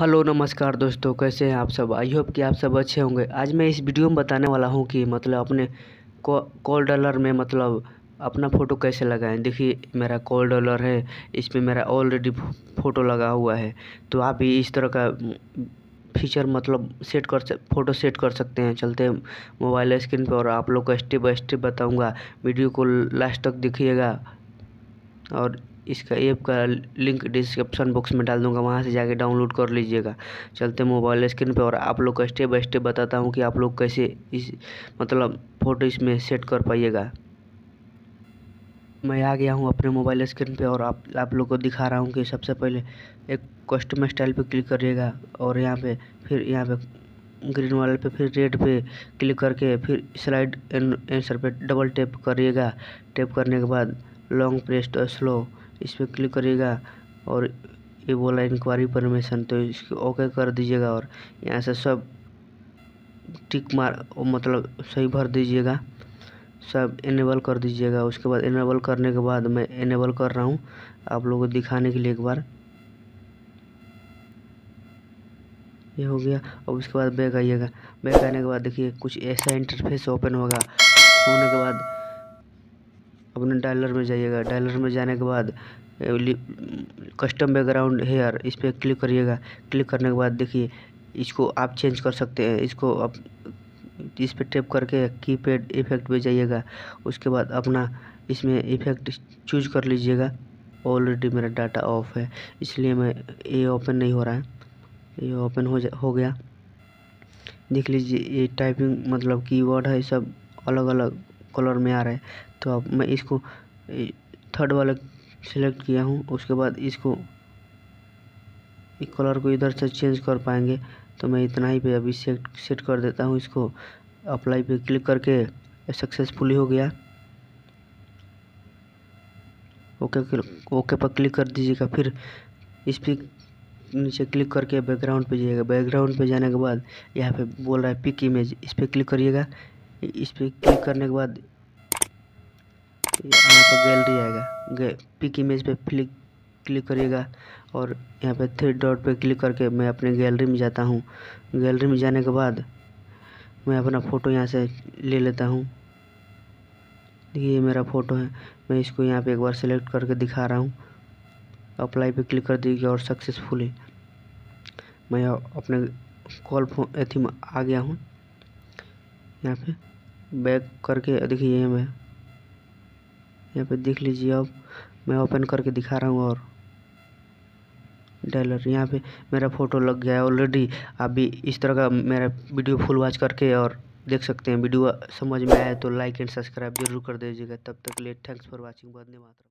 Hello, नमस्कार दोस्तों, कैसे हैं आप सब? आई होप कि आप सब अच्छे होंगे। आज मैं इस वीडियो में बताने वाला हूँ कि मतलब अपने कॉल डॉलर में मतलब अपना फ़ोटो कैसे लगाएँ। देखिए, मेरा कॉल डॉलर है, इसमें मेरा ऑलरेडी फ़ोटो लगा हुआ है। तो आप भी इस तरह का फीचर मतलब सेट कर फ़ोटो सेट कर सकते हैं। चलते हैं मोबाइल स्क्रीन पर और आप लोग को स्टेप बाय स्टेप बताऊँगा। वीडियो को लास्ट तक देखिएगा। और इसका ऐप का लिंक डिस्क्रिप्शन बॉक्स में डाल दूँगा, वहाँ से जाके डाउनलोड कर लीजिएगा। चलते मोबाइल स्क्रीन पे और आप लोग का स्टेप बाय स्टेप बताता हूँ कि आप लोग कैसे इस मतलब फ़ोटो इसमें सेट कर पाइएगा। मैं आ गया हूँ अपने मोबाइल स्क्रीन पे और आप आप लोग को दिखा रहा हूँ कि सबसे पहले एक कस्टम स्टाइल पे क्लिक करिएगा और यहाँ पे फिर, यहाँ पे ग्रीन वाले पे, फिर रेड पे क्लिक करके फिर स्लाइड एंसर पे डबल टैप करिएगा। टैप करने के बाद लॉन्ग प्रेस स्लो इस पर क्लिक करिएगा और ये बोला इंक्वायरी परमिशन तो इसको ओके कर दीजिएगा और यहाँ से सब टिक मार मतलब सही भर दीजिएगा। सब इनेबल कर दीजिएगा। उसके बाद इनेबल करने के बाद मैं इनेबल कर रहा हूँ आप लोगों को दिखाने के लिए एक बार। ये हो गया। और उसके बाद बैग आइएगा। बैग आने के बाद देखिए कुछ ऐसा इंटरफेस ओपन होगा। होने के बाद अपने डायलर में जाइएगा। डायलर में जाने के बाद कस्टम बैकग्राउंड हेयर इस पर क्लिक करिएगा। क्लिक करने के बाद देखिए, इसको आप चेंज कर सकते हैं। इसको आप इस पर टैप करके की पैड इफ़ेक्ट पे जाइएगा। उसके बाद अपना इसमें इफ़ेक्ट चूज़ कर लीजिएगा। ऑलरेडी मेरा डाटा ऑफ़ है, इसलिए मैं ये ओपन नहीं हो रहा है। ये ओपन हो जा, हो गया। देख लीजिए, ये टाइपिंग मतलब कीवर्ड है, सब अलग अलग कलर में आ रहा है। तो अब मैं इसको थर्ड वाला सिलेक्ट किया हूँ। उसके बाद इसको इस कलर को इधर से चेंज कर पाएँगे। तो मैं इतना ही पे अभी सेट सेट कर देता हूँ इसको। अप्लाई पे क्लिक करके सक्सेसफुली हो गया। ओके ओके पर क्लिक कर दीजिएगा। फिर इस पर नीचे क्लिक करके बैकग्राउंड पे जाइएगा। बैकग्राउंड पे जाने के बाद यहाँ पे बोल रहा है पिक इमेज इस पर क्लिक करिएगा। इस पर क्लिक करने के बाद यहाँ पर गैलरी आएगा। पिक इमेज पे क्लिक क्लिक करिएगा और यहाँ पे थ्री डॉट पे क्लिक करके मैं अपने गैलरी में जाता हूँ। गैलरी में जाने के बाद मैं अपना फ़ोटो यहाँ से ले लेता हूँ। देखिए ये मेरा फ़ोटो है। मैं इसको यहाँ पे एक बार सेलेक्ट करके दिखा रहा हूँ। अप्लाई पे क्लिक कर दीजिए और सक्सेसफुली मैं अपने कॉल फ़ोन एथी में आ गया हूँ। यहाँ पे। बैक करके देखिए ये मैं। यहाँ पे देख लीजिए अब मैं ओपन करके दिखा रहा हूँ और। डॉलर यहाँ पे मेरा फ़ोटो लग गया है ऑलरेडी आप भी इस तरह का मेरा वीडियो फुल वॉच करके और देख सकते हैं। वीडियो समझ में आया तो लाइक एंड सब्सक्राइब ज़रूर कर दीजिएगा। तब तक लिए थैंक्स फॉर वॉचिंग बहुत मातरम।